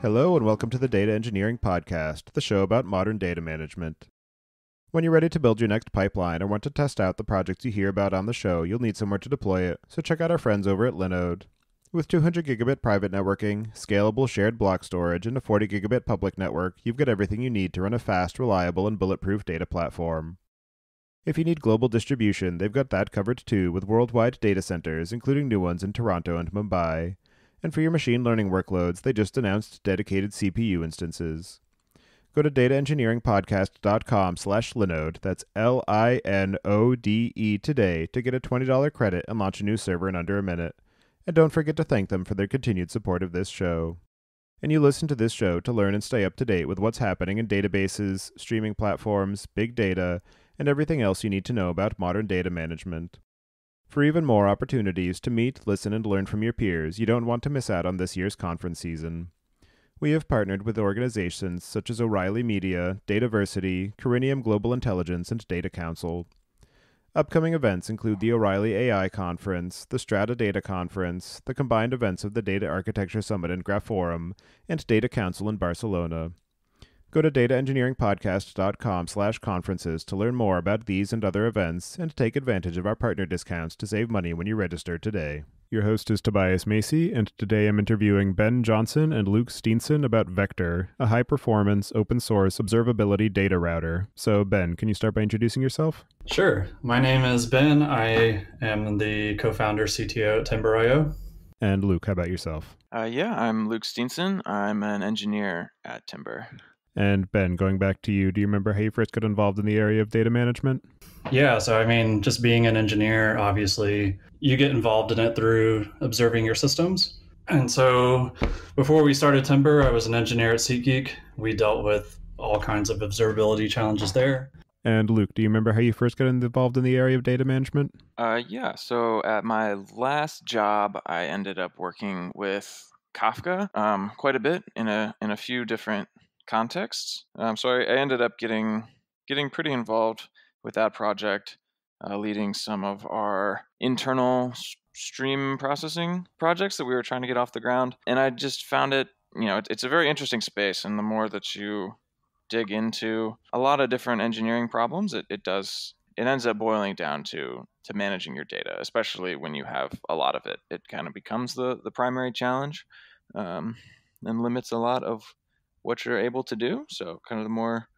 Hello, and welcome to the Data Engineering Podcast, the show about modern data management. When you're ready to build your next pipeline or want to test out the projects you hear about on the show, you'll need somewhere to deploy it, so check out our friends over at Linode. With 200 gigabit private networking, scalable shared block storage, and a 40 gigabit public network, you've got everything you need to run a fast, reliable, and bulletproof data platform. If you need global distribution, they've got that covered too, with worldwide data centers, including new ones in Toronto and Mumbai. And for your machine learning workloads, they just announced dedicated CPU instances. Go to dataengineeringpodcast.com slash Linode, that's L-I-N-O-D-E today to get a $20 credit and launch a new server in under a minute. And don't forget to thank them for their continued support of this show. And you listen to this show to learn and stay up to date with what's happening in databases, streaming platforms, big data, and everything else you need to know about modern data management. For even more opportunities to meet, listen, and learn from your peers, you don't want to miss out on this year's conference season. We have partnered with organizations such as O'Reilly Media, Dataversity, Corinium Global Intelligence, and Data Council. Upcoming events include the O'Reilly AI Conference, the Strata Data Conference, the combined events of the Data Architecture Summit and Graph Forum, and Data Council in Barcelona. Go to dataengineeringpodcast.com slash conferences to learn more about these and other events and take advantage of our partner discounts to save money when you register today. Your host is Tobias Macey, and today I'm interviewing Ben Johnson and Luke Steensen about Vector, a high performance, open source observability data router. So, Ben, can you start by introducing yourself? Sure. My name is Ben. I am the co founder, CTO at Timber.io. And Luke, how about yourself? Uh, yeah, I'm Luke Steensen. I'm an engineer at Timber. And Ben, going back to you, do you remember how you first got involved in the area of data management? Yeah, so I mean, just being an engineer, obviously, you get involved in it through observing your systems. And so before we started Timber, I was an engineer at SeatGeek. We dealt with all kinds of observability challenges there. And Luke, do you remember how you first got involved in the area of data management? Uh, yeah, so at my last job, I ended up working with Kafka um, quite a bit in a in a few different contexts. Um, so I, I, ended up getting getting pretty involved with that project, uh, leading some of our internal stream processing projects that we were trying to get off the ground. And I just found it, you know, it, it's a very interesting space. And the more that you dig into a lot of different engineering problems, it, it does it ends up boiling down to to managing your data, especially when you have a lot of it. It kind of becomes the the primary challenge, um, and limits a lot of what you're able to do. So kind of the more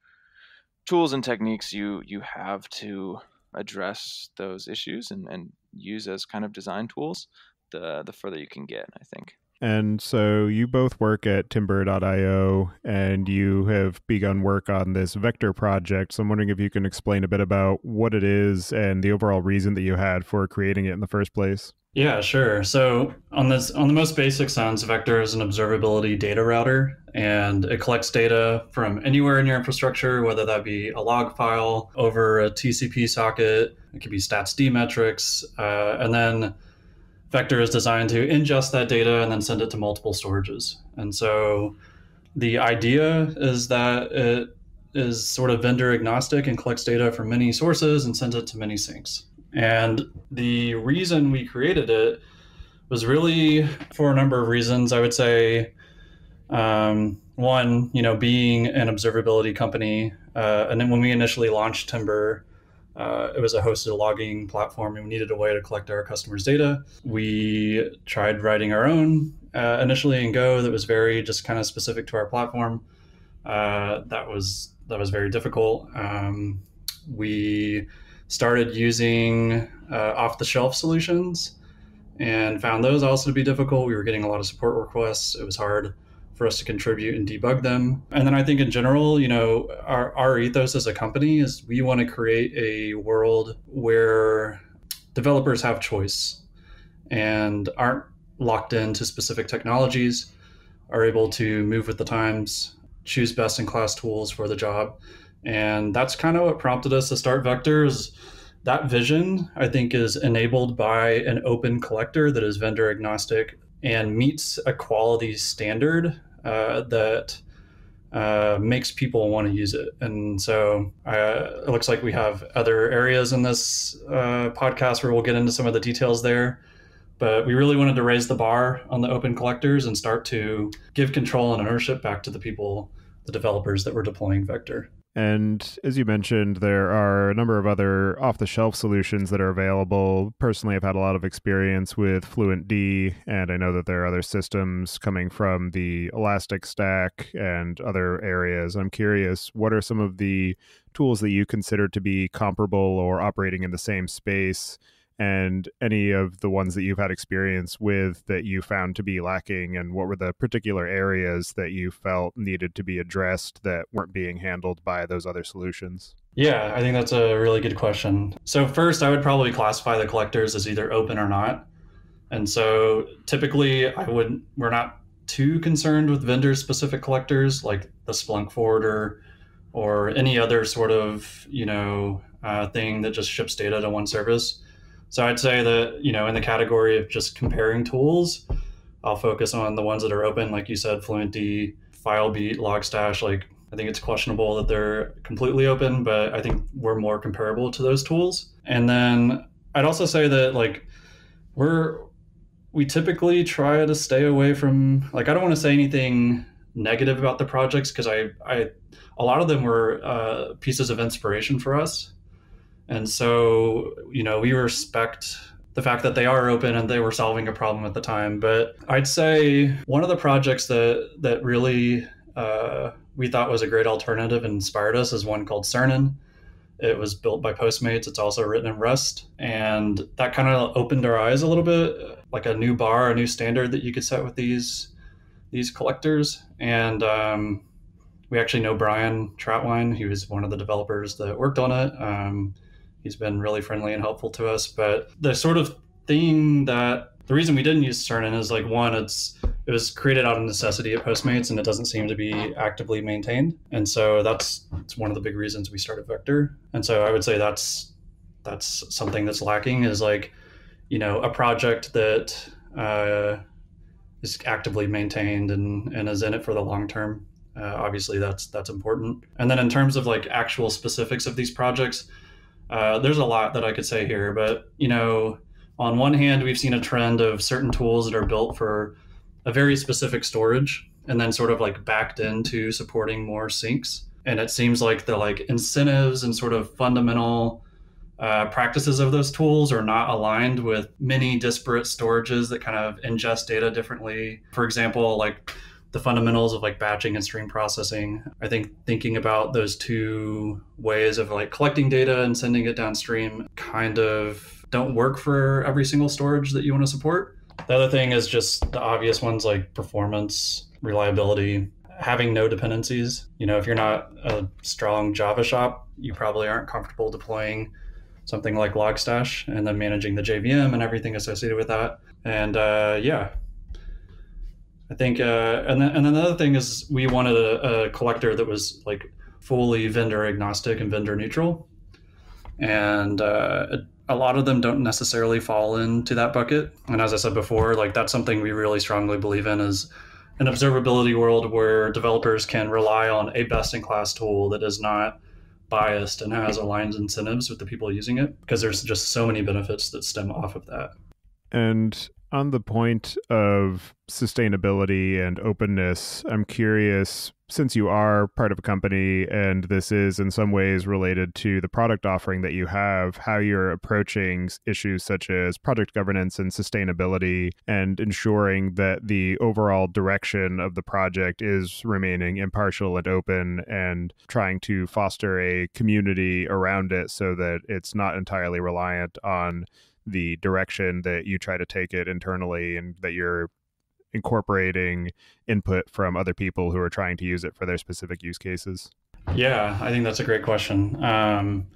tools and techniques you you have to address those issues and, and use as kind of design tools, the the further you can get, I think. And so you both work at Timber.io and you have begun work on this vector project. So I'm wondering if you can explain a bit about what it is and the overall reason that you had for creating it in the first place. Yeah, sure. So on this on the most basic sense, Vector is an observability data router and it collects data from anywhere in your infrastructure, whether that be a log file over a TCP socket, it could be statsd metrics, uh, and then Vector is designed to ingest that data and then send it to multiple storages. And so the idea is that it is sort of vendor agnostic and collects data from many sources and sends it to many sinks. And the reason we created it was really for a number of reasons. I would say um, one, you know, being an observability company, uh, and then when we initially launched Timber, uh, it was a hosted logging platform, and we needed a way to collect our customers' data. We tried writing our own uh, initially in Go that was very just kind of specific to our platform. Uh, that was that was very difficult. Um, we started using uh, off-the-shelf solutions and found those also to be difficult. We were getting a lot of support requests. It was hard for us to contribute and debug them. And then I think in general, you know, our, our ethos as a company is we want to create a world where developers have choice and aren't locked into specific technologies, are able to move with the times, choose best in class tools for the job, and that's kind of what prompted us to start Vectors. That vision, I think, is enabled by an open collector that is vendor agnostic and meets a quality standard uh, that uh, makes people want to use it. And so uh, it looks like we have other areas in this uh, podcast where we'll get into some of the details there. But we really wanted to raise the bar on the open collectors and start to give control and ownership back to the people, the developers that were deploying Vector. And as you mentioned, there are a number of other off the shelf solutions that are available. Personally, I've had a lot of experience with FluentD, and I know that there are other systems coming from the Elastic Stack and other areas. I'm curious, what are some of the tools that you consider to be comparable or operating in the same space? And any of the ones that you've had experience with that you found to be lacking and what were the particular areas that you felt needed to be addressed that weren't being handled by those other solutions? Yeah i think that's a really good question. So first i would probably classify the collectors as either open or not. And so typically i would we're not too concerned with vendor specific collectors like the splunk forwarder or any other sort of you know uh, thing that just ships data to one service so I'd say that, you know, in the category of just comparing tools, I'll focus on the ones that are open, like you said, FluentD, FileBeat, Logstash. Like, I think it's questionable that they're completely open, but I think we're more comparable to those tools. And then I'd also say that, like, we're, we typically try to stay away from, like, I don't want to say anything negative about the projects because I, I, a lot of them were uh, pieces of inspiration for us and so, you know, we respect the fact that they are open and they were solving a problem at the time. But I'd say one of the projects that that really uh, we thought was a great alternative and inspired us is one called Cernan. It was built by Postmates. It's also written in Rust, and that kind of opened our eyes a little bit, like a new bar, a new standard that you could set with these these collectors. And um, we actually know Brian Troutwine. He was one of the developers that worked on it. Um, he's been really friendly and helpful to us. But the sort of thing that the reason we didn't use Cernan is like one, it's it was created out of necessity at Postmates, and it doesn't seem to be actively maintained. And so that's it's one of the big reasons we started Vector. And so I would say that's that's something that's lacking is like you know a project that uh, is actively maintained and and is in it for the long term. Uh, obviously, that's that's important. And then in terms of like actual specifics of these projects, uh, there's a lot that I could say here, but you know, on one hand, we've seen a trend of certain tools that are built for a very specific storage, and then sort of like backed into supporting more sinks. And it seems like the like incentives and sort of fundamental uh, practices of those tools are not aligned with many disparate storages that kind of ingest data differently. For example, like the fundamentals of like batching and stream processing. I think thinking about those two ways of like collecting data and sending it downstream kind of don't work for every single storage that you want to support. The other thing is just the obvious ones like performance, reliability, having no dependencies. You know, if you're not a strong Java shop, you probably aren't comfortable deploying something like Logstash and then managing the JVM and everything associated with that. And uh, yeah, I think, uh, and then and then the other thing is we wanted a, a, collector that was like fully vendor agnostic and vendor neutral, and uh, a lot of them don't necessarily fall into that bucket. And as I said before, like that's something we really strongly believe in is an observability world where developers can rely on a best in class tool that is not biased and has aligned incentives with the people using it because there's just so many benefits that stem off of that. And on the point of sustainability and openness, I'm curious since you are part of a company and this is in some ways related to the product offering that you have, how you're approaching issues such as project governance and sustainability and ensuring that the overall direction of the project is remaining impartial and open and trying to foster a community around it so that it's not entirely reliant on the direction that you try to take it internally and that you're incorporating input from other people who are trying to use it for their specific use cases? Yeah, I think that's a great question. Um,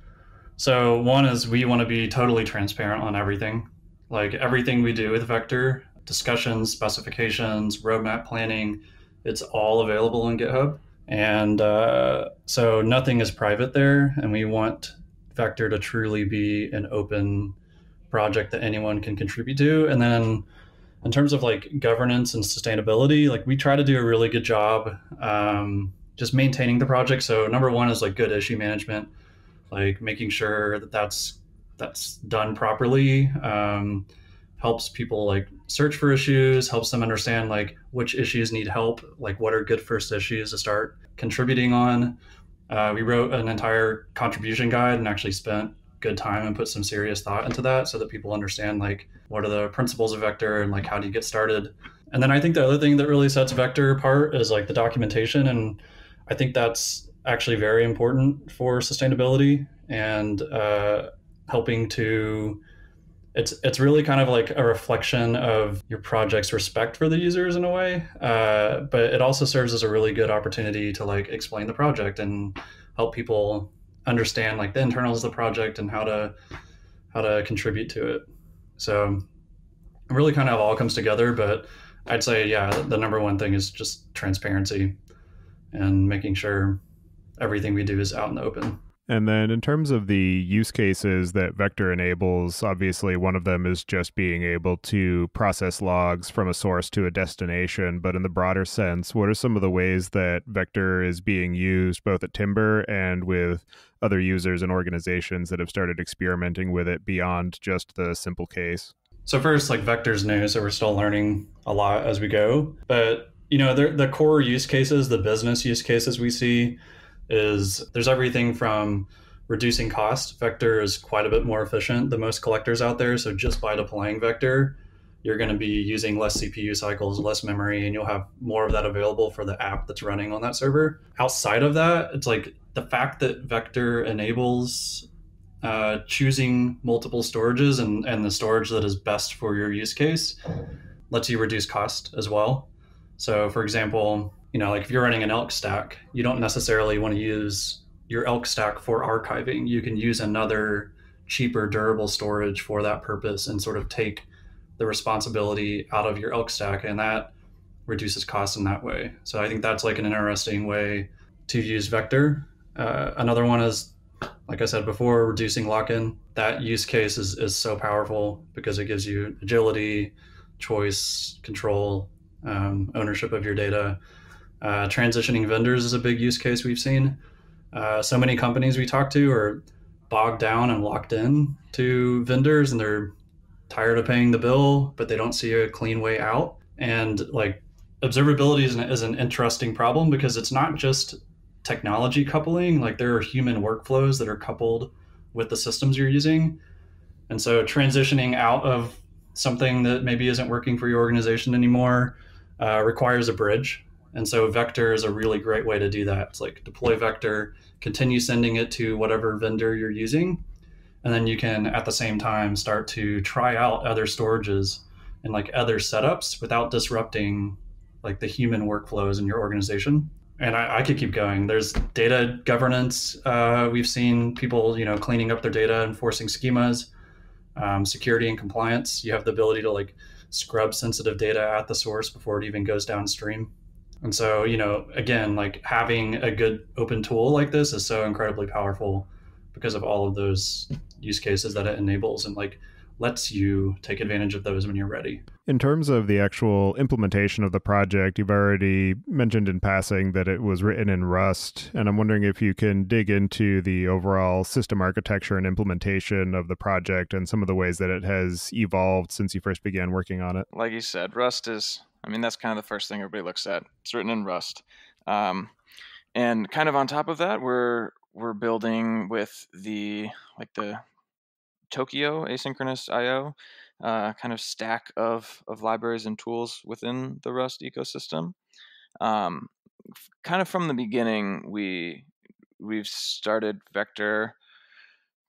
so, one is we want to be totally transparent on everything. Like everything we do with Vector, discussions, specifications, roadmap planning, it's all available in GitHub. And uh, so nothing is private there. And we want Vector to truly be an open project that anyone can contribute to. And then in terms of like governance and sustainability, like we try to do a really good job um, just maintaining the project. So number one is like good issue management, like making sure that that's that's done properly. Um, helps people like search for issues, helps them understand like which issues need help, like what are good first issues to start contributing on. Uh, we wrote an entire contribution guide and actually spent good time and put some serious thought into that so that people understand like what are the principles of vector and like how do you get started. And then i think the other thing that really sets vector apart is like the documentation and i think that's actually very important for sustainability and uh, helping to it's it's really kind of like a reflection of your project's respect for the users in a way uh, but it also serves as a really good opportunity to like explain the project and help people understand like the internals of the project and how to how to contribute to it so it really kind of all comes together but i'd say yeah the number one thing is just transparency and making sure everything we do is out in the open and then in terms of the use cases that Vector enables, obviously one of them is just being able to process logs from a source to a destination. But in the broader sense, what are some of the ways that Vector is being used both at Timber and with other users and organizations that have started experimenting with it beyond just the simple case? So first, like Vector's new, so we're still learning a lot as we go. But you know, the core use cases, the business use cases we see is there's everything from reducing cost. Vector is quite a bit more efficient than most collectors out there. So just by deploying Vector, you're going to be using less CPU cycles, less memory, and you'll have more of that available for the app that's running on that server. Outside of that, it's like the fact that Vector enables uh, choosing multiple storages and, and the storage that is best for your use case lets you reduce cost as well. So, for example, you know, like if you're running an Elk stack, you don't necessarily want to use your Elk stack for archiving. You can use another cheaper, durable storage for that purpose and sort of take the responsibility out of your Elk stack, and that reduces costs in that way. So I think that's like an interesting way to use Vector. Uh, another one is, like I said before, reducing lock-in. That use case is, is so powerful because it gives you agility, choice, control, um, ownership of your data. Uh, transitioning vendors is a big use case we've seen. Uh, so many companies we talk to are bogged down and locked in to vendors and they're tired of paying the bill, but they don't see a clean way out. And like observability is an, is an interesting problem because it's not just technology coupling, like there are human workflows that are coupled with the systems you're using. And so transitioning out of something that maybe isn't working for your organization anymore uh, requires a bridge and so Vector is a really great way to do that. It's like deploy Vector, continue sending it to whatever vendor you're using, and then you can at the same time start to try out other storages and like other setups without disrupting like the human workflows in your organization. And I, I could keep going. There's data governance. Uh, we've seen people, you know, cleaning up their data, enforcing schemas, um, security and compliance. You have the ability to like scrub sensitive data at the source before it even goes downstream. And so, you know, again, like having a good open tool like this is so incredibly powerful because of all of those use cases that it enables and like lets you take advantage of those when you're ready. In terms of the actual implementation of the project, you've already mentioned in passing that it was written in Rust, and I'm wondering if you can dig into the overall system architecture and implementation of the project and some of the ways that it has evolved since you first began working on it. Like you said, Rust is I mean, that's kind of the first thing everybody looks at. It's written in Rust. Um, and kind of on top of that, we're we're building with the like the Tokio asynchronous I/O uh, kind of stack of of libraries and tools within the Rust ecosystem. Um, kind of from the beginning, we we've started Vector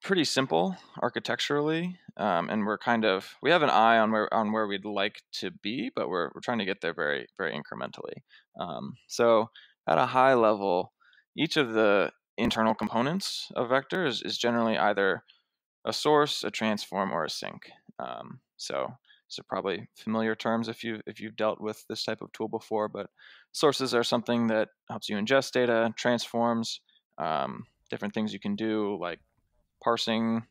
pretty simple architecturally, um, and we're kind of we have an eye on where on where we'd like to be, but we're we're trying to get there very very incrementally. Um, so at a high level, each of the internal components of vector is, generally either a source, a transform, or a sink. Um, so are probably familiar terms if you if you've dealt with this type of tool before. But sources are something that helps you ingest data, transforms, um, different things you can do like parsing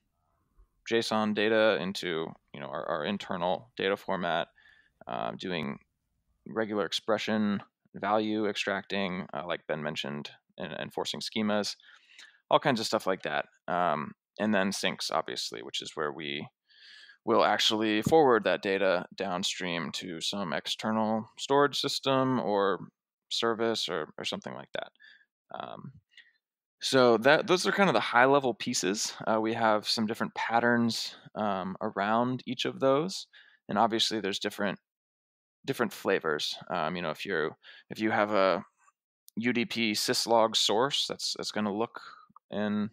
JSON data into you know our, our internal data format, uh, doing regular expression value extracting, uh, like Ben mentioned, and enforcing schemas, all kinds of stuff like that. Um, and then sinks, obviously, which is where we will actually forward that data downstream to some external storage system or service or, or something like that. Um, so that those are kind of the high level pieces. Uh, we have some different patterns um, around each of those, and obviously there's different different flavors. Um, you know, if you if you have a UDP syslog source, that's that's going to look and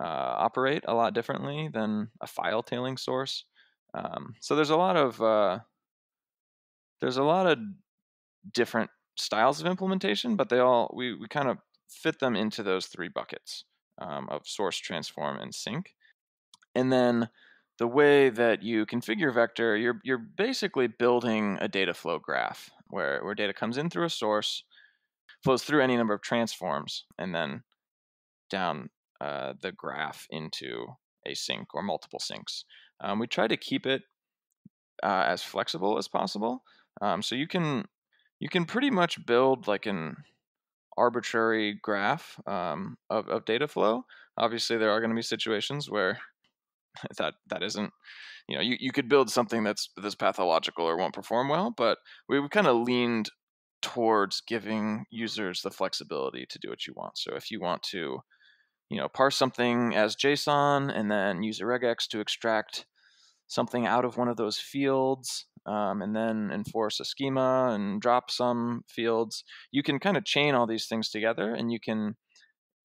uh, operate a lot differently than a file tailing source. Um, so there's a lot of uh, there's a lot of different styles of implementation, but they all we we kind of fit them into those three buckets um, of source, transform, and sink. And then the way that you configure vector, you're you're basically building a data flow graph where where data comes in through a source, flows through any number of transforms, and then down uh, the graph into a sink or multiple sinks. Um, we try to keep it uh, as flexible as possible, um, so you can you can pretty much build like an arbitrary graph um, of, of data flow. Obviously, there are going to be situations where that that isn't you know you, you could build something that's that's pathological or won't perform well but we kind of leaned towards giving users the flexibility to do what you want. So if you want to you know parse something as json and then use a regex to extract something out of one of those fields um, and then enforce a schema and drop some fields you can kind of chain all these things together and you can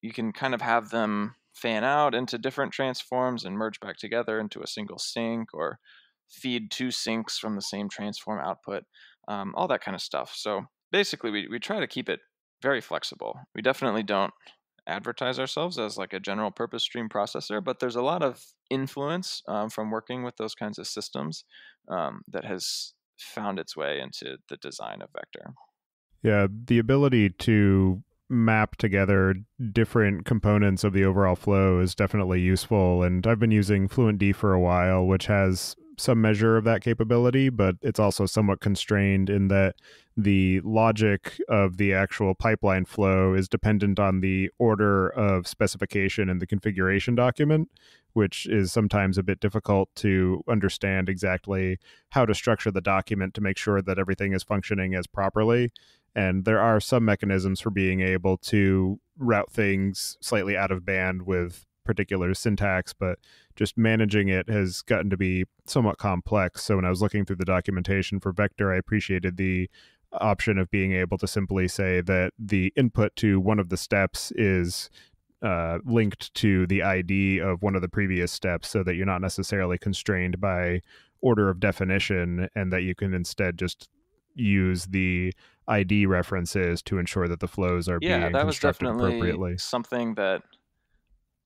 you can kind of have them fan out into different transforms and merge back together into a single sink or feed two sinks from the same transform output um, all that kind of stuff. So basically we, we try to keep it very flexible we definitely don't advertise ourselves as like a general purpose stream processor, but there's a lot of influence um, from working with those kinds of systems um, that has found its way into the design of Vector. Yeah, the ability to map together different components of the overall flow is definitely useful. And I've been using FluentD for a while, which has some measure of that capability, but it's also somewhat constrained in that the logic of the actual pipeline flow is dependent on the order of specification in the configuration document, which is sometimes a bit difficult to understand exactly how to structure the document to make sure that everything is functioning as properly. And there are some mechanisms for being able to route things slightly out of band with particular syntax, but just managing it has gotten to be somewhat complex. So when I was looking through the documentation for Vector, I appreciated the option of being able to simply say that the input to one of the steps is uh, linked to the ID of one of the previous steps so that you're not necessarily constrained by order of definition and that you can instead just use the ID references to ensure that the flows are yeah, being that was constructed definitely appropriately. something that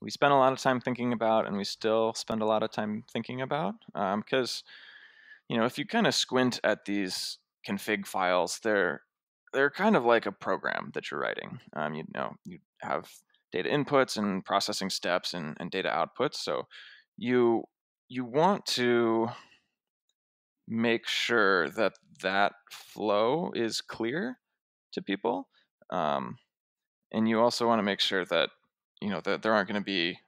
we spent a lot of time thinking about and we still spend a lot of time thinking about because um, you know if you kind of squint at these config files they're they're kind of like a program that you're writing. Um, you know you have data inputs and processing steps and, and data outputs so you you want to make sure that that flow is clear to people um, and you also want to make sure that you know that there aren't going to be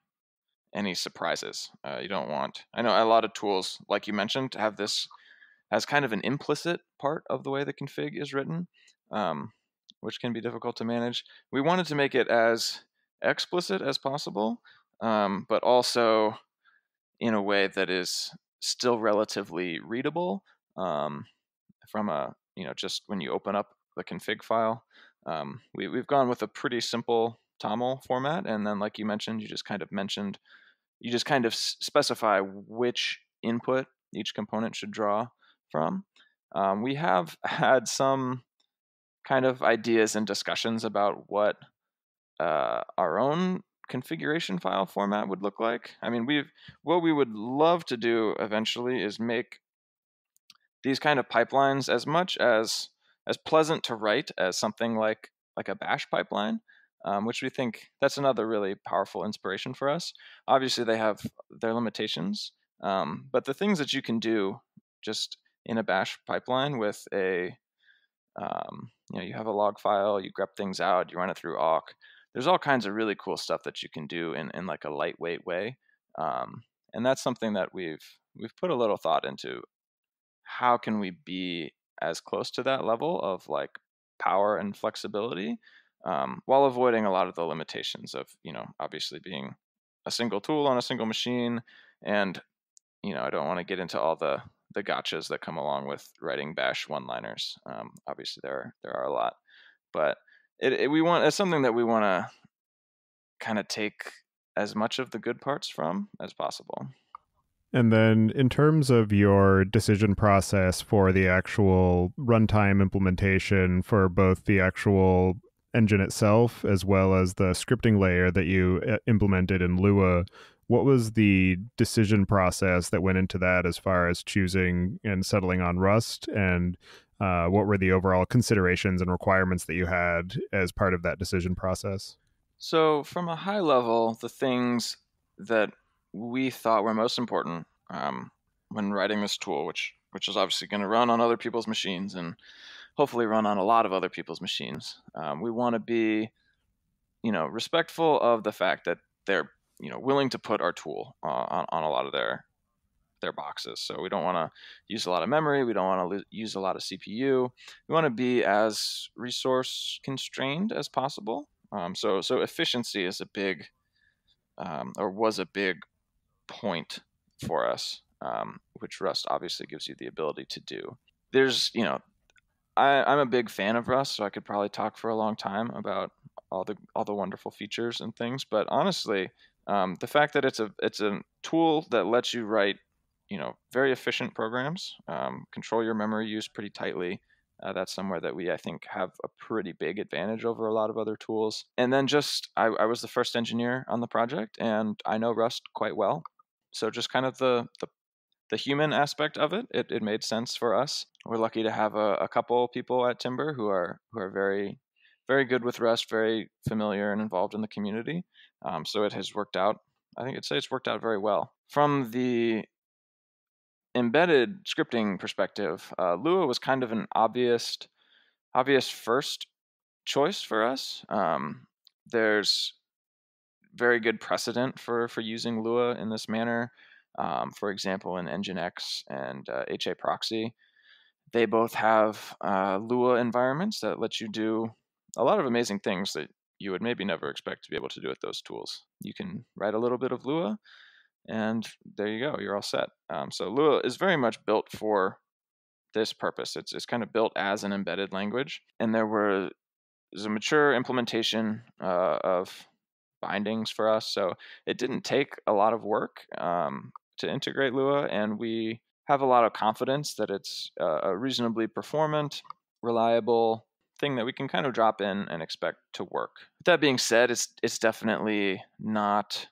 any surprises. Uh, you don't want. I know a lot of tools, like you mentioned, have this as kind of an implicit part of the way the config is written, um, which can be difficult to manage. We wanted to make it as explicit as possible, um, but also in a way that is still relatively readable um, from a you know just when you open up the config file. Um, we, we've gone with a pretty simple TOML format. And then, like you mentioned, you just kind of mentioned, you just kind of specify which input each component should draw from. Um, we have had some kind of ideas and discussions about what uh, our own configuration file format would look like. I mean, we've what we would love to do eventually is make these kind of pipelines as much as as pleasant to write as something like like a bash pipeline um, which we think that's another really powerful inspiration for us. Obviously, they have their limitations, um, but the things that you can do just in a bash pipeline with a um, you know you have a log file, you grep things out, you run it through awk. There's all kinds of really cool stuff that you can do in, in like a lightweight way, um, and that's something that we've we've put a little thought into how can we be as close to that level of like power and flexibility um, while avoiding a lot of the limitations of you know obviously being a single tool on a single machine and you know i don't want to get into all the the gotchas that come along with writing bash one liners um, obviously there are, there are a lot but it, it, we want it's something that we want to kind of take as much of the good parts from as possible. And then, in terms of your decision process for the actual runtime implementation for both the actual engine itself as well as the scripting layer that you uh, implemented in Lua, what was the decision process that went into that as far as choosing and settling on Rust? And uh, what were the overall considerations and requirements that you had as part of that decision process? So, from a high level, the things that we thought were most important um, when writing this tool, which which is obviously going to run on other people's machines and hopefully run on a lot of other people's machines. Um, we want to be, you know, respectful of the fact that they're you know willing to put our tool uh, on, on a lot of their their boxes. So we don't want to use a lot of memory. We don't want to use a lot of CPU. We want to be as resource constrained as possible. Um, so so efficiency is a big um, or was a big point for us, um, which Rust obviously gives you the ability to do. There's, you know, I, I'm a big fan of Rust, so I could probably talk for a long time about all the all the wonderful features and things. But honestly, um, the fact that it's a it's a tool that lets you write, you know, very efficient programs, um, control your memory use pretty tightly. Uh, that's somewhere that we I think have a pretty big advantage over a lot of other tools. And then just I, I was the first engineer on the project, and I know Rust quite well so just kind of the the, the human aspect of it, it, it made sense for us. We're lucky to have a, a couple people at Timber who are who are very very good with Rust, very familiar and involved in the community. Um, so it has worked out. I think I'd say it's worked out very well. From the embedded scripting perspective, uh, Lua was kind of an obvious obvious first choice for us. Um, there's very good precedent for for using Lua in this manner. Um, for example, in Nginx and uh, HAProxy, they both have uh, Lua environments that let you do a lot of amazing things that you would maybe never expect to be able to do with those tools. You can write a little bit of Lua, and there you go, you're all set. Um, so Lua is very much built for this purpose. It's, it's kind of built as an embedded language, and there were there's a mature implementation uh, of bindings for us. So it didn't take a lot of work um, to integrate Lua, and we have a lot of confidence that it's a reasonably performant, reliable thing that we can kind of drop in and expect to work. With that being said, it's it's definitely not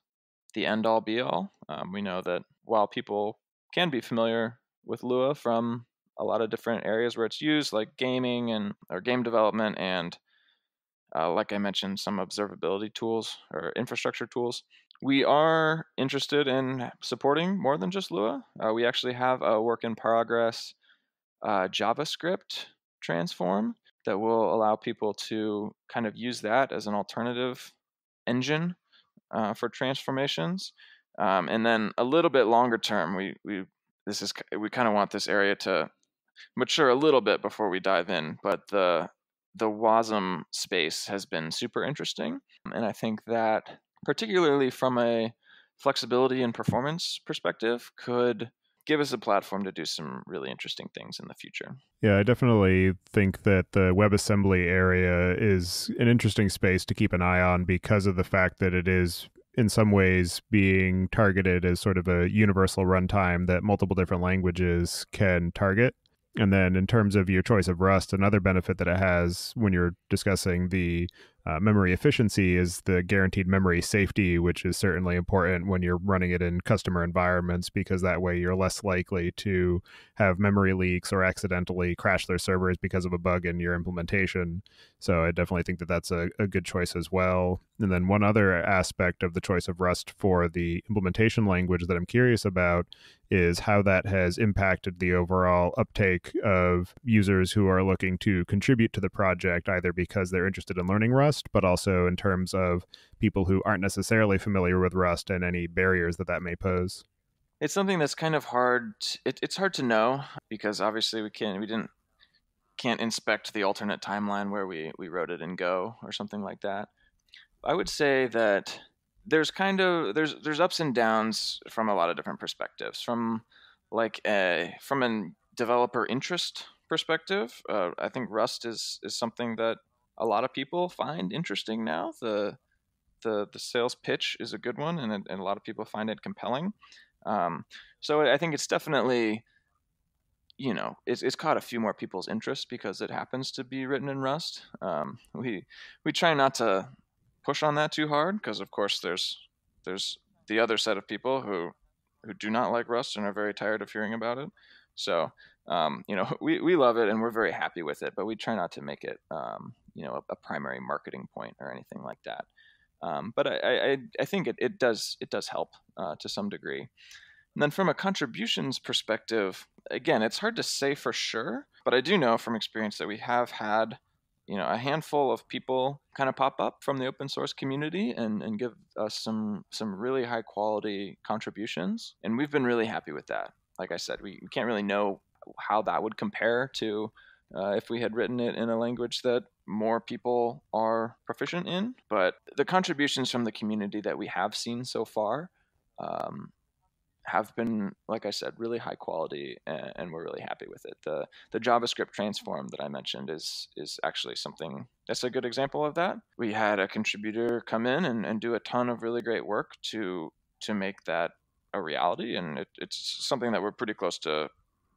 the end all be all. Um, we know that while people can be familiar with Lua from a lot of different areas where it's used, like gaming and or game development and uh, like I mentioned, some observability tools or infrastructure tools. We are interested in supporting more than just Lua. Uh, we actually have a work in progress uh, JavaScript transform that will allow people to kind of use that as an alternative engine uh, for transformations. Um, and then a little bit longer term, we we this is we kind of want this area to mature a little bit before we dive in. But the the WASM space has been super interesting. And I think that, particularly from a flexibility and performance perspective, could give us a platform to do some really interesting things in the future. Yeah, I definitely think that the WebAssembly area is an interesting space to keep an eye on because of the fact that it is in some ways being targeted as sort of a universal runtime that multiple different languages can target. And then, in terms of your choice of Rust, another benefit that it has when you're discussing the uh, memory efficiency is the guaranteed memory safety, which is certainly important when you're running it in customer environments because that way you're less likely to have memory leaks or accidentally crash their servers because of a bug in your implementation. So I definitely think that that's a, a good choice as well. And then one other aspect of the choice of Rust for the implementation language that I'm curious about is how that has impacted the overall uptake of users who are looking to contribute to the project, either because they're interested in learning Rust, but also in terms of people who aren't necessarily familiar with Rust and any barriers that that may pose. it's something that's kind of hard. It, it's hard to know because obviously we can't we didn't can't inspect the alternate timeline where we we wrote it in Go or something like that. I would say that there's kind of there's there's ups and downs from a lot of different perspectives. From like a from a developer interest perspective, uh, I think Rust is is something that a lot of people find interesting now. The the the sales pitch is a good one, and, and a lot of people find it compelling. Um, so I think it's definitely, you know, it's, it's caught a few more people's interest because it happens to be written in Rust. Um, we we try not to push on that too hard because, of course, there's there's the other set of people who who do not like Rust and are very tired of hearing about it. So um, you know, we, we love it and we're very happy with it, but we try not to make it, um, you know, a, a, primary marketing point or anything like that. Um, but I, I, I, think it, it does it does help uh, to some degree. And then from a contributions perspective, again, it's hard to say for sure, but I do know from experience that we have had, you know, a handful of people kind of pop up from the open source community and, and give us some some really high quality contributions, and we've been really happy with that. Like I said, we, we can't really know how that would compare to uh, if we had written it in a language that more people are proficient in. But the contributions from the community that we have seen so far um, have been, like I said, really high quality, and, and, we're really happy with it. the The JavaScript transform that I mentioned is is actually something that's a good example of that. We had a contributor come in and, and do a ton of really great work to to make that a reality, and it, it's something that we're pretty close to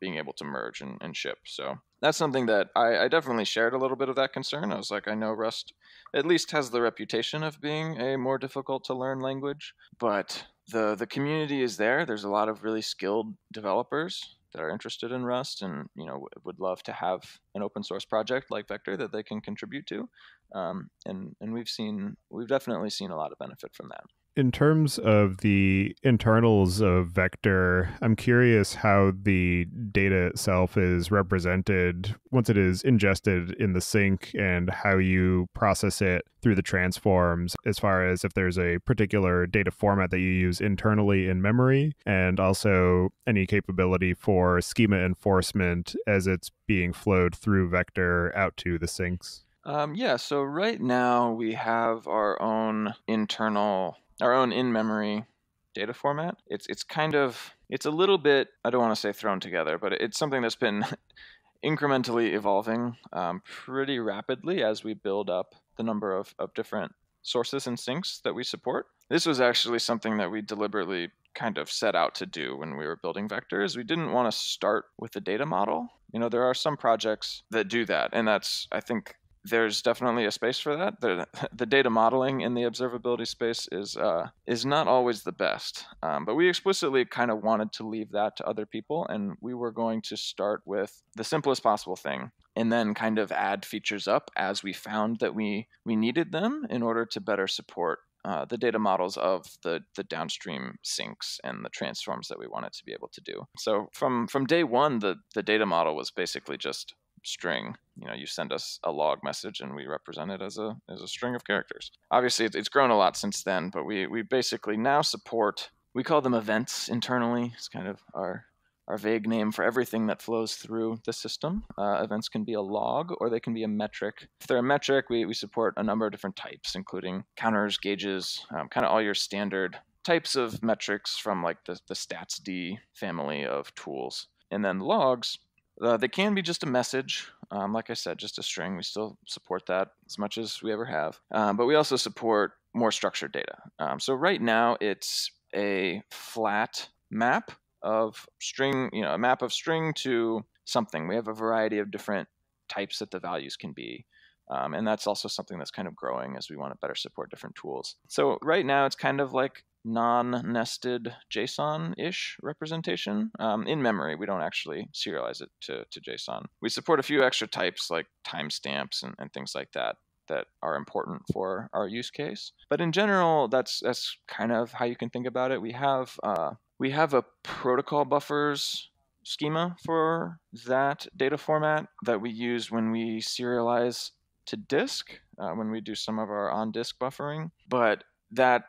being able to merge and, and ship. So that's something that I, I, definitely shared a little bit of that concern. I was like, I know Rust at least has the reputation of being a more difficult to learn language, but the the community is there. There's a lot of really skilled developers that are interested in Rust and you know would love to have an open source project like Vector that they can contribute to. Um, and and we've seen we've definitely seen a lot of benefit from that in terms of the internals of Vector, I'm curious how the data itself is represented once it is ingested in the sink and how you process it through the transforms, as far as if there's a particular data format that you use internally in memory, and also any capability for schema enforcement as it's being flowed through Vector out to the sinks. Um, yeah, so right now we have our own internal our own in-memory data format. It's it's kind of it's a little bit I don't want to say thrown together, but it's something that's been incrementally evolving um, pretty rapidly as we build up the number of, of different sources and sinks that we support. This was actually something that we deliberately kind of set out to do when we were building vectors. We didn't want to start with the data model. You know, there are some projects that do that, and that's I think there's definitely a space for that. The, the data modeling in the observability space is uh, is not always the best, um, but we explicitly kind of wanted to leave that to other people, and we were going to start with the simplest possible thing, and then kind of add features up as we found that we we needed them in order to better support uh, the data models of the the downstream sinks and the transforms that we wanted to be able to do. So from from day one, the the data model was basically just string. You know, you send us a log message and we represent it as a as a string of characters. Obviously, it's grown a lot since then, but we we basically now support. We call them events internally. It's kind of our our vague name for everything that flows through the system. Uh, events can be a log or they can be a metric. If they're a metric, we, we support a number of different types, including counters, gauges, um, kind of all your standard types of metrics from like the, the statsd family of tools. And then logs, uh, they can be just a message. Um, like I said, just a string. We still support that as much as we ever have. Um, but we also support more structured data. Um, so right now it's a flat map of string, you know, a map of string to something. We have a variety of different types that the values can be. Um, and that's also something that's kind of growing as we want to better support different tools. So right now it's kind of like non-nested JSON-ish representation. Um, in memory, we don't actually serialize it to, to JSON. We support a few extra types like timestamps and, and things like that that are important for our use case. But in general, that's that's kind of how you can think about it. We have uh, we have a protocol buffers schema for that data format that we use when we serialize to disk uh, when we do some of our on disk buffering. But that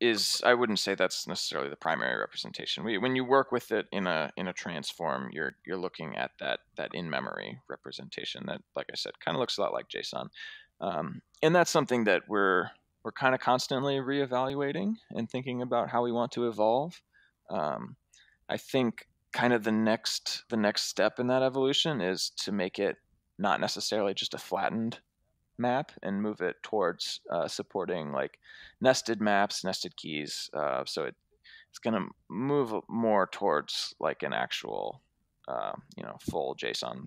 is I wouldn't say that's necessarily the primary representation. We, when you work with it in a in a transform, you're you're looking at that that in memory representation that, like I said, kind of looks a lot like JSON, um, and that's something that we're we're kind of constantly reevaluating and thinking about how we want to evolve. Um, I think kind of the next the next step in that evolution is to make it not necessarily just a flattened map and move it towards uh, supporting like nested maps, nested keys. Uh, so it, it's going to move more towards like an actual, uh, you know, full JSON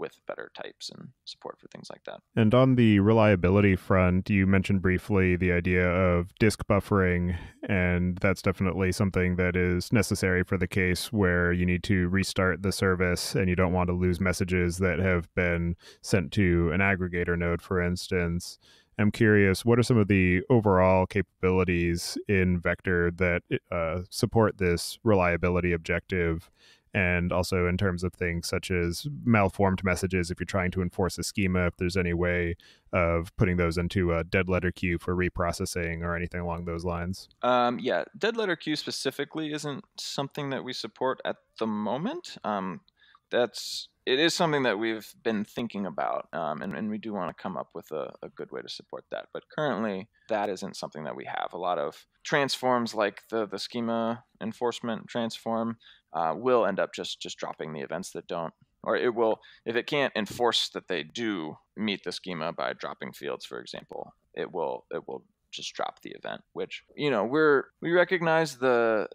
with better types and support for things like that. And on the reliability front, you mentioned briefly the idea of disk buffering, and that's definitely something that is necessary for the case where you need to restart the service and you don't want to lose messages that have been sent to an aggregator node, for instance. I'm curious, what are some of the overall capabilities in Vector that uh, support this reliability objective? And also in terms of things such as malformed messages if you're trying to enforce a schema if there's any way of putting those into a dead letter queue for reprocessing or anything along those lines. Um, yeah dead letter queue specifically isn't something that we support at the moment. Um, that's it is something that we've been thinking about, um, and, and, we do want to come up with a, a, good way to support that. But currently, that isn't something that we have. A lot of transforms, like the the schema enforcement transform, uh, will end up just just dropping the events that don't, or it will if it can't enforce that they do meet the schema by dropping fields, for example, it will it will just drop the event. Which you know we're we recognize the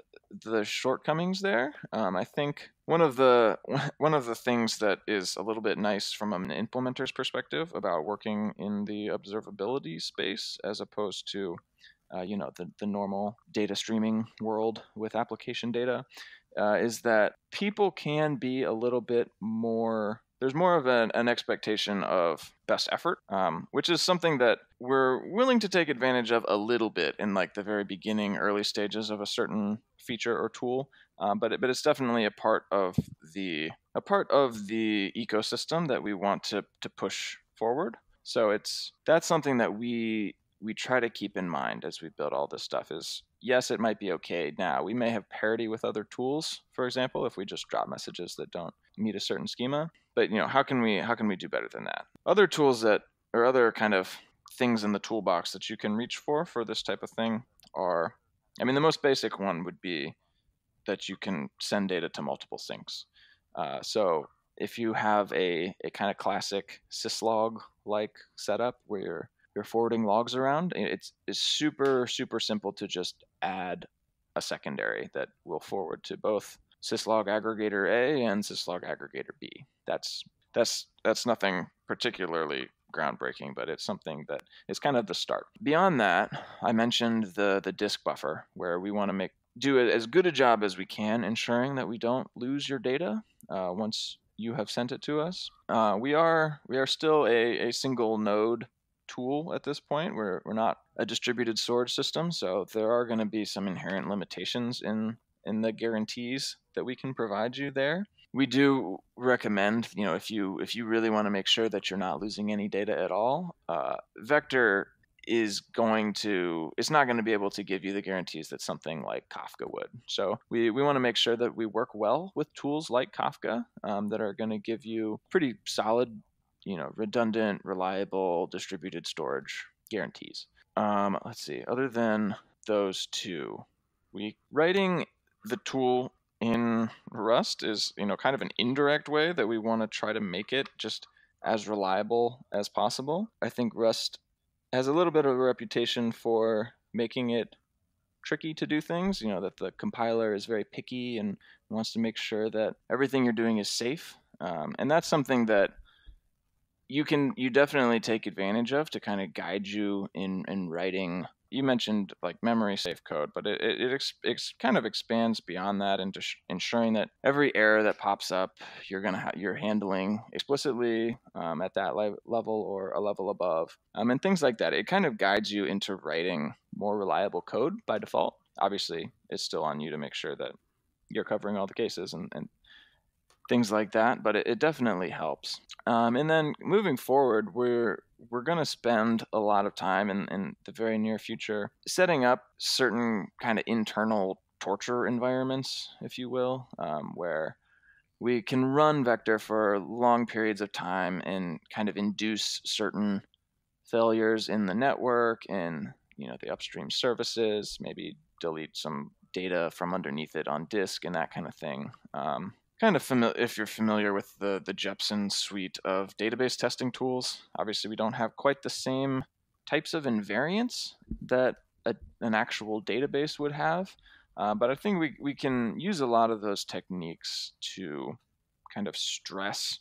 the shortcomings there. Um, I think one of the one of the things that is a little bit nice from an implementer's perspective about working in the observability space as opposed to uh, you know the, the normal data streaming world with application data uh, is that people can be a little bit more there's more of an, an expectation of best effort, um, which is something that we're willing to take advantage of a little bit in like the very beginning, early stages of a certain feature or tool. Um, but it, but it's definitely a part of the a part of the ecosystem that we want to to push forward. So it's that's something that we we try to keep in mind as we build all this stuff is yes, it might be okay now. We may have parity with other tools, for example, if we just drop messages that don't meet a certain schema. But you know, how can we how can we do better than that? Other tools that or other kind of things in the toolbox that you can reach for for this type of thing are I mean, the most basic one would be that you can send data to multiple sinks. Uh, so if you have a, a kind of classic syslog like setup where you're you're forwarding logs around, it's, it's super, super simple to just add a secondary that will forward to both syslog aggregator A and syslog aggregator B. That's that's that's nothing particularly groundbreaking, but it's something that is kind of the start. Beyond that, I mentioned the the disk buffer, where we want to make do as good a job as we can ensuring that we don't lose your data uh, once you have sent it to us. Uh, we are we are still a, a single node tool at this point. We're, we're not a distributed storage system, so there are going to be some inherent limitations in in the guarantees that we can provide you there. We do recommend, you know, if you if you really want to make sure that you're not losing any data at all, uh, Vector is going to it's not going to be able to give you the guarantees that something like Kafka would. So we, we want to make sure that we work well with tools like Kafka um, that are going to give you pretty solid you know, redundant, reliable, distributed storage guarantees. Um, let's see. Other than those two, we writing the tool in Rust is you know kind of an indirect way that we want to try to make it just as reliable as possible. I think Rust has a little bit of a reputation for making it tricky to do things. You know that the compiler is very picky and wants to make sure that everything you're doing is safe, um, and that's something that you can you definitely take advantage of to kind of guide you in in writing you mentioned like memory safe code but it, it, it ex, kind of expands beyond that into sh- ensuring that every error that pops up you're gonna ha- you're handling explicitly um, at that le- level or a level above um, and things like that it kind of guides you into writing more reliable code by default obviously it's still on you to make sure that you're covering all the cases and, and things like that, but it, it definitely helps. Um, and then moving forward, we're we're going to spend a lot of time in, in the very near future setting up certain kind of internal torture environments, if you will, um, where we can run vector for long periods of time and kind of induce certain failures in the network and you know the upstream services maybe delete some data from underneath it on disk and that kind of thing um, kind of familiar if you're familiar with the the jepsen suite of database testing tools obviously we don't have quite the same types of invariants that a, an actual database would have uh, but I think we, we can use a lot of those techniques to kind of stress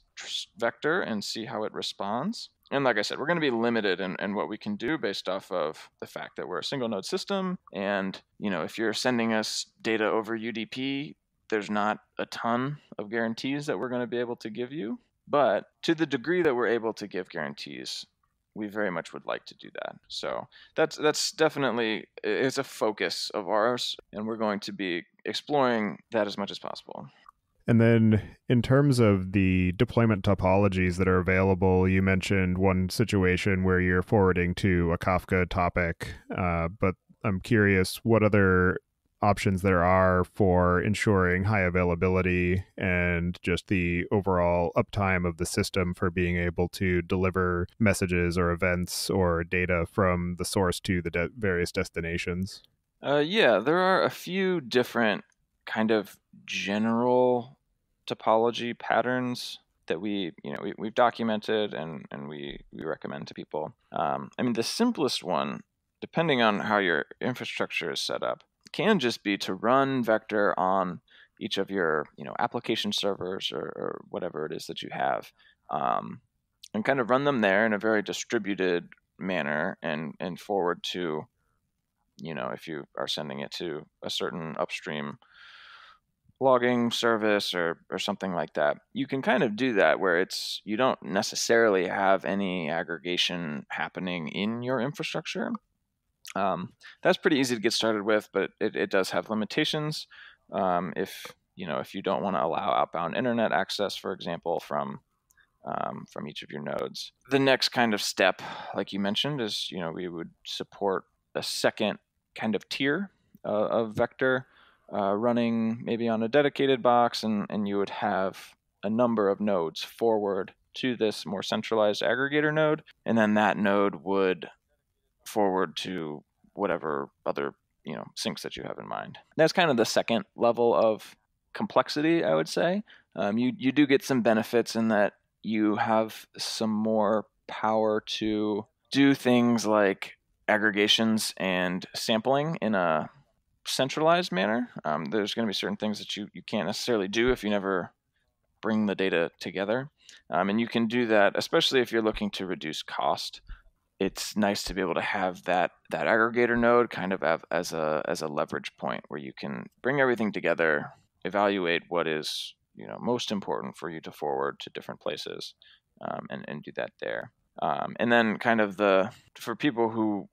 vector and see how it responds. And like I said, we're going to be limited in, in what we can do based off of the fact that we're a single node system. And, you know, if you're sending us data over UDP, there's not a ton of guarantees that we're going to be able to give you. But to the degree that we're able to give guarantees, we very much would like to do that. So that's that's definitely it's a focus of ours, and we're going to be exploring that as much as possible. And then, in terms of the deployment topologies that are available, you mentioned one situation where you're forwarding to a Kafka topic, uh, but I'm curious what other options there are for ensuring high availability and just the overall uptime of the system for being able to deliver messages or events or data from the source to the de- various destinations? Uh, yeah, there are a few different kind of general topology patterns that we you know we, we've documented and and we we recommend to people um, i mean the simplest one depending on how your infrastructure is set up can just be to run vector on each of your you know application servers or, or whatever it is that you have um, and kind of run them there in a very distributed manner and and forward to you know if you are sending it to a certain upstream logging service or or something like that. You can kind of do that where it's you don't necessarily have any aggregation happening in your infrastructure um, that's pretty easy to get started with, but it, it does have limitations. Um, if you know if you don't want to allow outbound internet access, for example, from um, from each of your nodes. The next kind of step, like you mentioned, is you know we would support a second kind of tier uh, of vector uh, running maybe on a dedicated box, and and you would have a number of nodes forward to this more centralized aggregator node, and then that node would forward to whatever other you know sinks that you have in mind. That's kind of the second level of complexity, I would say. Um, you you do get some benefits in that you have some more power to do things like aggregations and sampling in a centralized manner. Um, there's going to be certain things that you, you can't necessarily do if you never bring the data together. Um, and you can do that, especially if you're looking to reduce cost it's nice to be able to have that that aggregator node kind of as a as a leverage point where you can bring everything together, evaluate what is you know most important for you to forward to different places, um, and and do that there. Um, and then kind of the for people who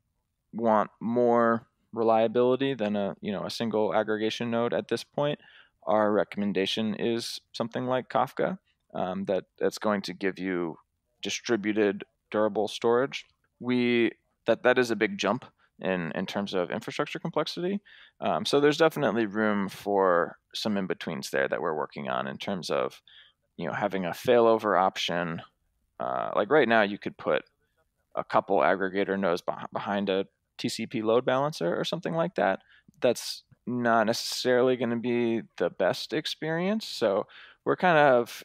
want more reliability than a you know a single aggregation node at this point, our recommendation is something like Kafka um, that that's going to give you distributed durable storage we that that is a big jump in in terms of infrastructure complexity. Um, so there's definitely room for some in betweens there that we're working on in terms of you know having a failover option. Uh, like right now, you could put a couple aggregator nodes behind a TCP load balancer or something like that. That's not necessarily going to be the best experience. So we're kind of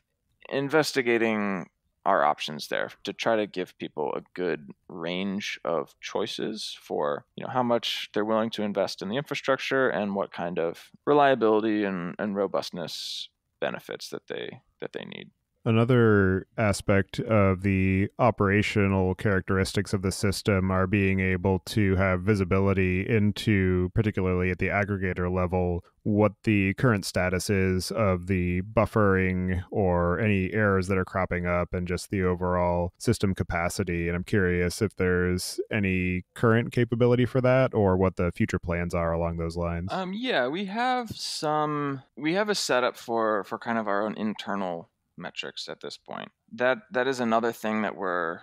investigating our options there to try to give people a good range of choices for you know how much they're willing to invest in the infrastructure and what kind of reliability and, and robustness benefits that they that they need Another aspect of the operational characteristics of the system are being able to have visibility into, particularly at the aggregator level, what the current status is of the buffering or any errors that are cropping up and just the overall system capacity. And I'm curious if there's any current capability for that or what the future plans are along those lines. Um, yeah, we have some, we have a setup for, for kind of our own internal metrics at this point. That that is another thing that we're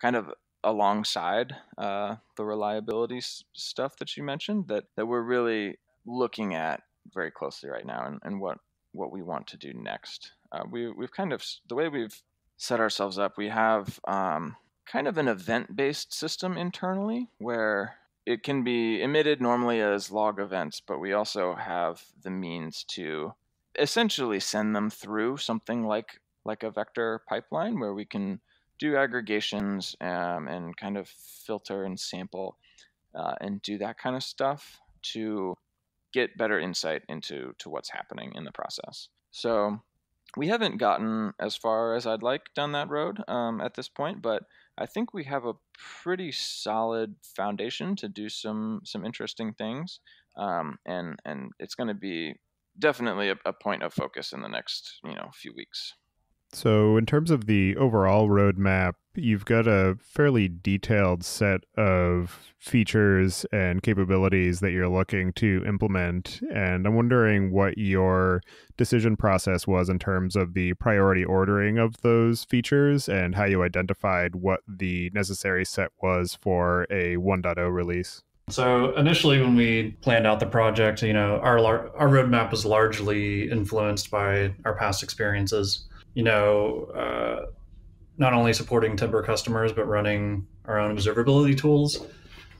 kind of alongside uh, the reliability s- stuff that you mentioned that, that we're really looking at very closely right now and, and what, what we want to do next. Uh, we, we've kind of, the way we've set ourselves up, we have um, kind of an event based system internally where it can be emitted normally as log events, but we also have the means to essentially send them through something like like a vector pipeline where we can do aggregations um, and kind of filter and sample uh, and do that kind of stuff to get better insight into to what's happening in the process. So we haven't gotten as far as I'd like down that road um, at this point, but I think we have a pretty solid foundation to do some some interesting things, um, and and it's going to be definitely a, a point of focus in the next you know few weeks. So, in terms of the overall roadmap, you've got a fairly detailed set of features and capabilities that you're looking to implement. And I'm wondering what your decision process was in terms of the priority ordering of those features and how you identified what the necessary set was for a 1.0 release. So initially, when we planned out the project, you know, our our roadmap was largely influenced by our past experiences you know, uh, not only supporting Timber customers, but running our own observability tools.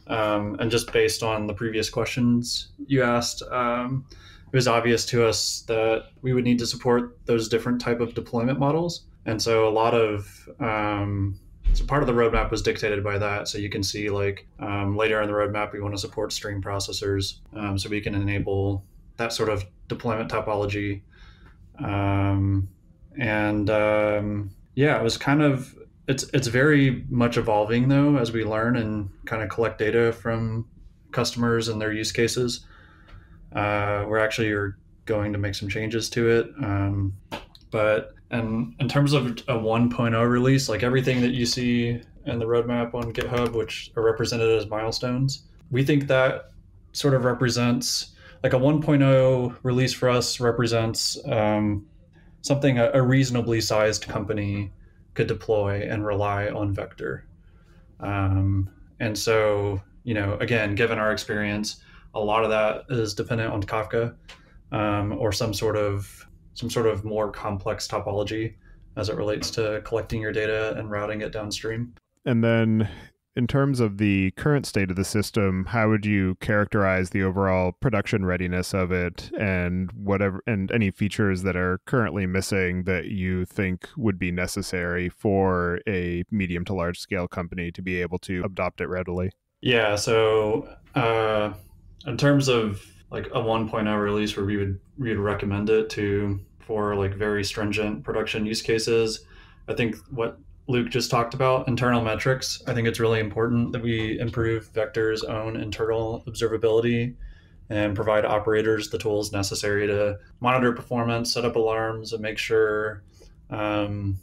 Um, and just based on the previous questions you asked, um, it was obvious to us that we would need to support those different type of deployment models. And so a lot of um, so part of the roadmap was dictated by that. So you can see like um, later in the roadmap, we want to support stream processors, um, so we can enable that sort of deployment topology. Um, and um, yeah, it was kind of it's it's very much evolving though as we learn and kind of collect data from customers and their use cases. Uh, we're actually are going to make some changes to it, um, but and in terms of a 1.0 release, like everything that you see in the roadmap on GitHub, which are represented as milestones, we think that sort of represents like a 1.0 release for us represents um, something a, a reasonably sized company could deploy and rely on Vector. Um, and so, you know, again, given our experience, a lot of that is dependent on Kafka um, or some sort of some sort of more complex topology as it relates to collecting your data and routing it downstream. And then in terms of the current state of the system, how would you characterize the overall production readiness of it and whatever and any features that are currently missing that you think would be necessary for a medium to large scale company to be able to adopt it readily? Yeah, so uh, in terms of like a 1.0 release where we would we would recommend it to for like very stringent production use cases, I think what Luke just talked about, internal metrics. I think it's really important that we improve Vector's own internal observability and provide operators the tools necessary to monitor performance, set up alarms, and make sure um,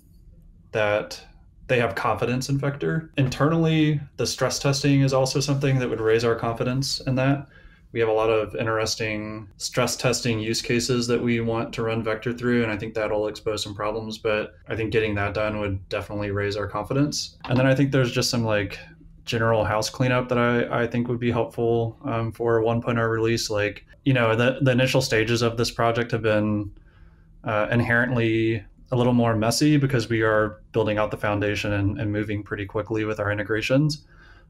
that they have confidence in Vector. Internally, the stress testing is also something that would raise our confidence in that we have a lot of interesting stress testing use cases that we want to run vector through and i think that'll expose some problems but i think getting that done would definitely raise our confidence. And then i think there's just some like general house cleanup that i, I think would be helpful um, for a 1.0 release. Like you know the, the initial stages of this project have been uh, inherently a little more messy because we are building out the foundation and, and moving pretty quickly with our integrations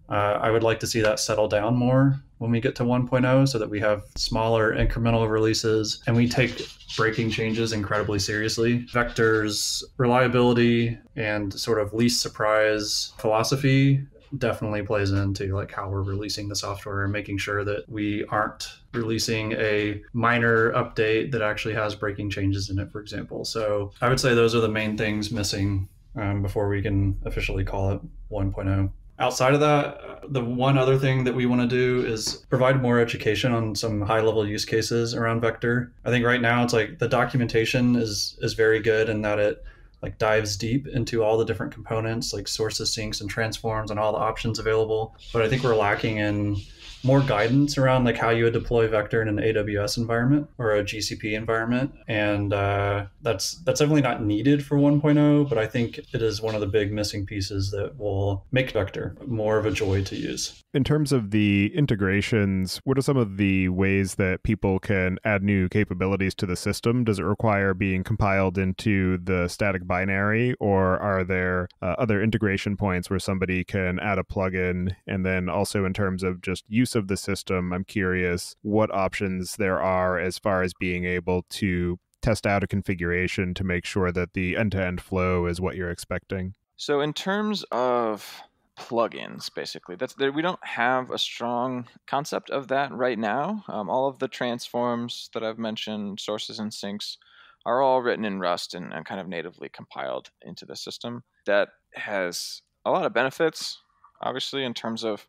uh, I would like to see that settle down more when we get to 1.0 so that we have smaller incremental releases and we take breaking changes incredibly seriously. Vector's reliability and sort of least surprise philosophy definitely plays into like how we're releasing the software and making sure that we aren't releasing a minor update that actually has breaking changes in it for example so i would say those are the main things missing um, before we can officially call it 1.0 outside of that, the one other thing that we want to do is provide more education on some high level use cases around vector. I think right now it's like the documentation is is very good in that it like dives deep into all the different components like sources, sinks, and transforms and all the options available. But I think we're lacking in more guidance around like how you would deploy vector in an AWS environment or a GCP environment, and uh, that's that's definitely not needed for 1.0. But I think it is one of the big missing pieces that will make vector more of a joy to use. In terms of the integrations, what are some of the ways that people can add new capabilities to the system? Does it require being compiled into the static binary, or are there uh, other integration points where somebody can add a plugin? And then also in terms of just use of the system, I'm curious what options there are as far as being able to test out a configuration to make sure that the end to end flow is what you're expecting. So, in terms of plugins basically. That's there we don't have a strong concept of that right now. Um, all of the transforms that i've mentioned sources and sinks are all written in rust and, and kind of natively compiled into the system. That has a lot of benefits obviously in terms of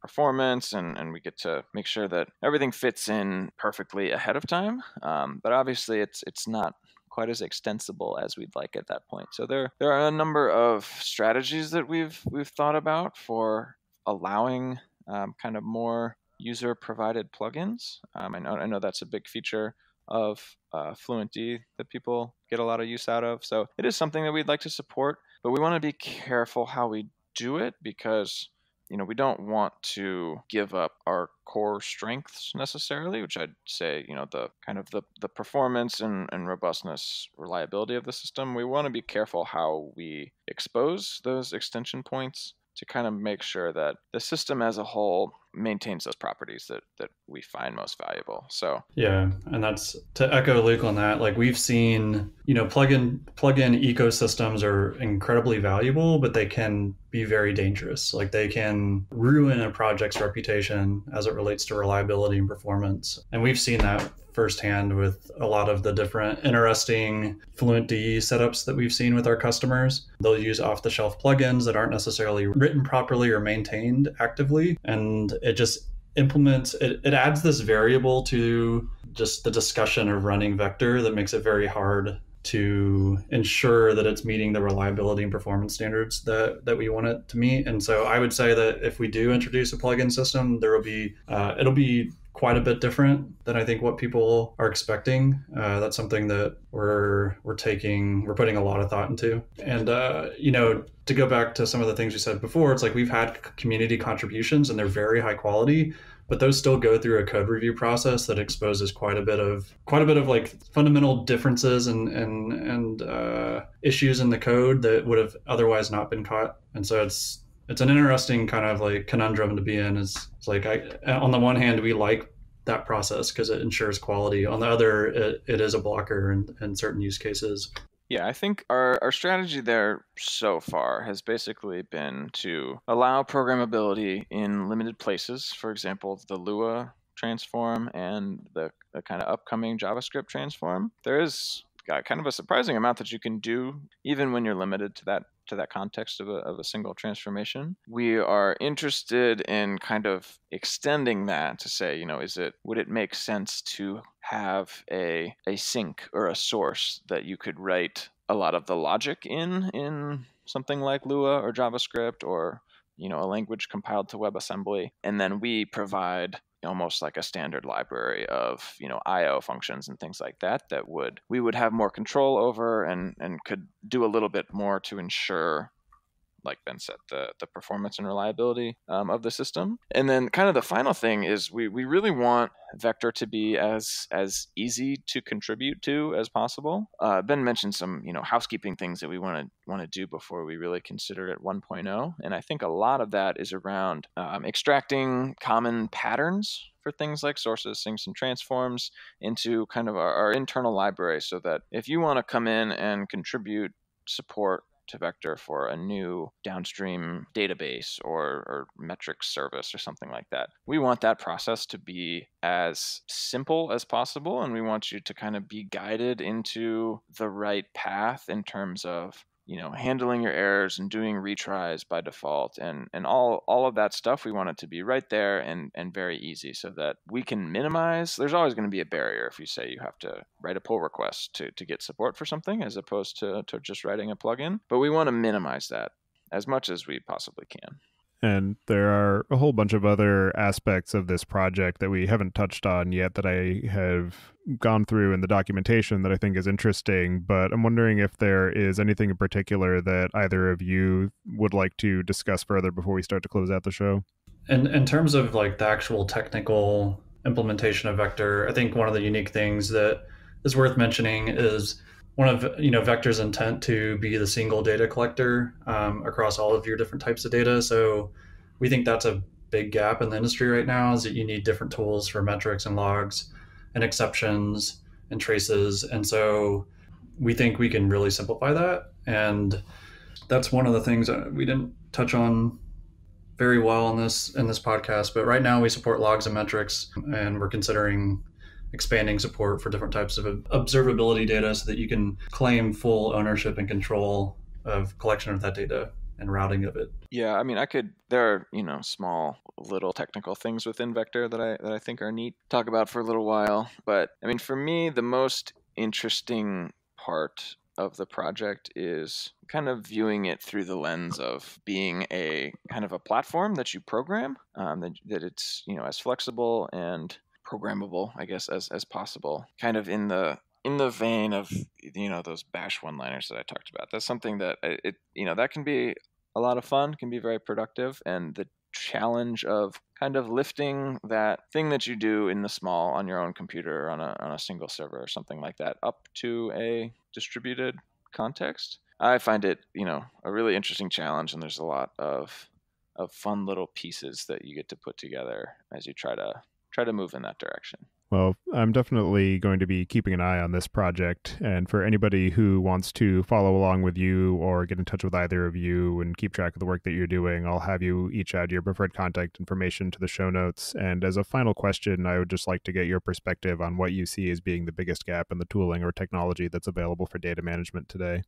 performance and, and we get to make sure that everything fits in perfectly ahead of time. Um, but obviously it's it's not quite as extensible as we'd like at that point. So there there are a number of strategies that we've we've thought about for allowing um, kind of more user provided plugins. Um, I know I know that's a big feature of uh, FluentD that people get a lot of use out of. So it is something that we'd like to support, but we want to be careful how we do it because you know, we don't want to give up our core strengths necessarily, which I'd say, you know, the kind of the, the performance and, and robustness, reliability of the system. We want to be careful how we expose those extension points to kind of make sure that the system as a whole maintains those properties that that we find most valuable. So yeah, and that's to echo Luke on that. Like we've seen, you know, plugin plugin ecosystems are incredibly valuable, but they can be very dangerous. Like they can ruin a project's reputation as it relates to reliability and performance. And we've seen that firsthand with a lot of the different interesting FluentD setups that we've seen with our customers. They'll use off the shelf plugins that aren't necessarily written properly or maintained actively. And it just implements, it, it adds this variable to just the discussion of running vector that makes it very hard to ensure that it's meeting the reliability and performance standards that, that we want it to meet. And so I would say that if we do introduce a plugin system, there will be uh, it'll be quite a bit different than I think what people are expecting. Uh, that's something that we're we're taking we're putting a lot of thought into. And uh, you know, to go back to some of the things you said before, it's like we've had community contributions and they're very high quality, but those still go through a code review process that exposes quite a bit of quite a bit of like fundamental differences and and and uh, issues in the code that would have otherwise not been caught. And so it's it's an interesting kind of like conundrum to be in. It's like I, on the one hand, we like that process because it ensures quality. On the other, it, it is a blocker in, in certain use cases. Yeah, I think our, our strategy there so far has basically been to allow programmability in limited places. For example, the Lua transform and the, the kind of upcoming JavaScript transform. There is uh, kind of a surprising amount that you can do even when you're limited to that to that context of a, of a single transformation. We are interested in kind of extending that to say, you know, is it would it make sense to have a a sink or a source that you could write a lot of the logic in in something like Lua or JavaScript or you know a language compiled to WebAssembly, and then we provide almost like a standard library of you know IO functions and things like that that would we would have more control over and and could do a little bit more to ensure like Ben said, the the performance and reliability um, of the system. And then kind of the final thing is we we really want Vector to be as as easy to contribute to as possible. Uh, ben mentioned some you know housekeeping things that we want to want to do before we really consider it 1.0, and I think a lot of that is around um, extracting common patterns for things like sources, sinks, and transforms into kind of our, our internal library so that if you want to come in and contribute support to Vector for a new downstream database or, or metrics service or something like that. We want that process to be as simple as possible, and we want you to kind of be guided into the right path in terms of you know handling your errors and doing retries by default and and all all of that stuff we want it to be right there and and very easy so that we can minimize there's always going to be a barrier if you say you have to write a pull request to to get support for something as opposed to to just writing a plugin but we want to minimize that as much as we possibly can And there are a whole bunch of other aspects of this project that we haven't touched on yet that I have gone through in the documentation that I think is interesting. But I'm wondering if there is anything in particular that either of you would like to discuss further before we start to close out the show. In in terms of like the actual technical implementation of Vector, I think one of the unique things that is worth mentioning is one of you know Vector's intent to be the single data collector um, across all of your different types of data. So we think that's a big gap in the industry right now is that you need different tools for metrics and logs and exceptions and traces. And so we think we can really simplify that. And that's one of the things that we didn't touch on very well in this in this podcast. But right now we support logs and metrics, and we're considering expanding support for different types of observability data so that you can claim full ownership and control of collection of that data and routing of it. Yeah, I mean, I could. There are you know small little technical things within Vector that I that I think are neat. Talk about for a little while, but I mean, for me, the most interesting part of the project is kind of viewing it through the lens of being a kind of a platform that you program, um, that, that it's you know as flexible and programmable, I guess, as as possible. Kind of in the in the vein of you know those bash one liners that i talked about that's something that uh, it you know that can be a lot of fun can be very productive and the challenge of kind of lifting that thing that you do in the small on your own computer or on a, on a single server or something like that up to a distributed context i find it you know a really interesting challenge and there's a lot of of fun little pieces that you get to put together as you try to try to move in that direction well, I'm definitely going to be keeping an eye on this project. And for anybody who wants to follow along with you or get in touch with either of you and keep track of the work that you're doing, I'll have you each add your preferred contact information to the show notes. And as a final question, I would just like to get your perspective on what you see as being the biggest gap in the tooling or technology that's available for data management today.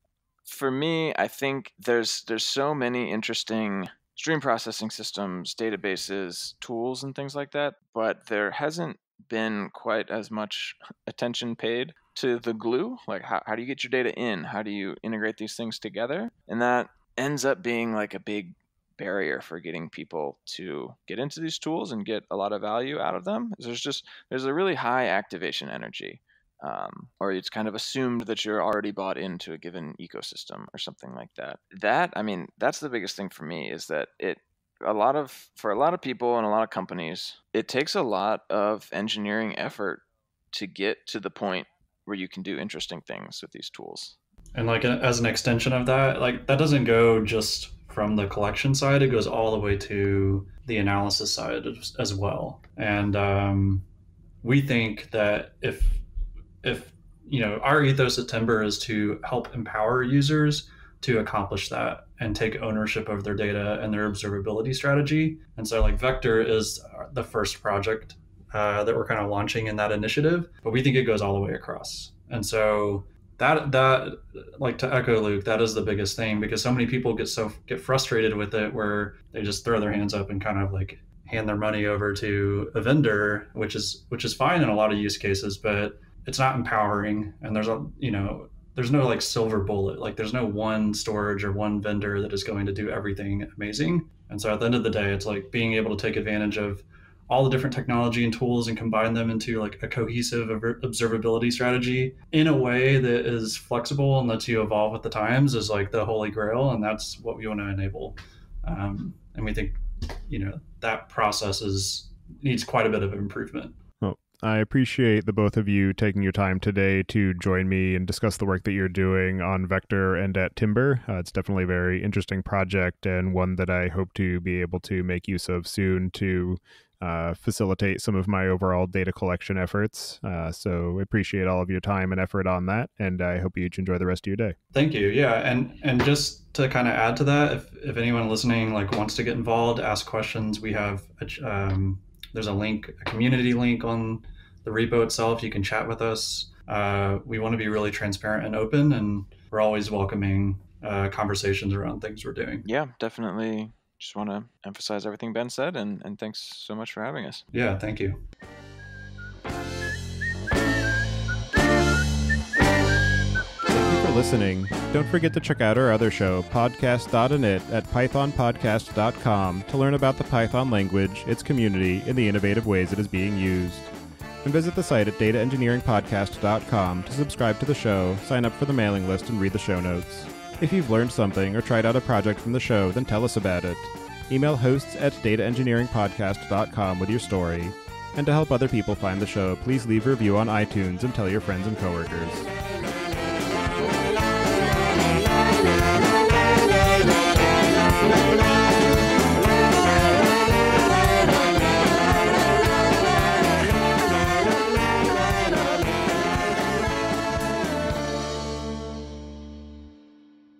For me, I think there's there's so many interesting stream processing systems, databases, tools, and things like that. But there hasn't been quite as much attention paid to the glue. Like, how, how do you get your data in? How do you integrate these things together? And that ends up being like a big barrier for getting people to get into these tools and get a lot of value out of them. There's just there's a really high activation energy. Um, or it's kind of assumed that you're already bought into a given ecosystem or something like that. That I mean, that's the biggest thing for me is that it a lot of for a lot of people and a lot of companies, it takes a lot of engineering effort to get to the point where you can do interesting things with these tools. And like as an extension of that, like that doesn't go just from the collection side; it goes all the way to the analysis side as well. And um, we think that if if you know our ethos at Timber is to help empower users to accomplish that and take ownership of their data and their observability strategy. And so, like Vector is the first project uh, that we're kind of launching in that initiative, but we think it goes all the way across. And so that that like to echo Luke, that is the biggest thing because so many people get so get frustrated with it where they just throw their hands up and kind of like hand their money over to a vendor, which is which is fine in a lot of use cases, but it's not empowering. And there's a you know there's no like silver bullet. Like there's no one storage or one vendor that is going to do everything amazing. And so at the end of the day, it's like being able to take advantage of all the different technology and tools and combine them into like a cohesive observability strategy in a way that is flexible and lets you evolve with the times is like the holy grail. And that's what we want to enable. Um, and we think, you know, that process is needs quite a bit of improvement. I appreciate the both of you taking your time today to join me and discuss the work that you're doing on Vector and at Timber. Uh, it's definitely a very interesting project and one that I hope to be able to make use of soon to uh, facilitate some of my overall data collection efforts. Uh, so appreciate all of your time and effort on that, and I hope you each enjoy the rest of your day. Thank you. Yeah, and and just to kind of add to that, if if anyone listening like wants to get involved, ask questions, we have a, um, there's a link, a community link on the repo itself. You can chat with us. Uh, we want to be really transparent and open, and we're always welcoming uh, conversations around things we're doing. Yeah, definitely. Just want to emphasize everything Ben said, and, and thanks so much for having us. Yeah, thank you. Thank you for listening. Don't forget to check out our other show, podcast.init, at pythonpodcast.com to learn about the Python language, its community, and the innovative ways it is being used. And visit the site at dataengineeringpodcast.com to subscribe to the show, sign up for the mailing list, and read the show notes. If you've learned something or tried out a project from the show, then tell us about it. Email hosts at dataengineeringpodcast.com with your story. And to help other people find the show, please leave a review on iTunes and tell your friends and coworkers.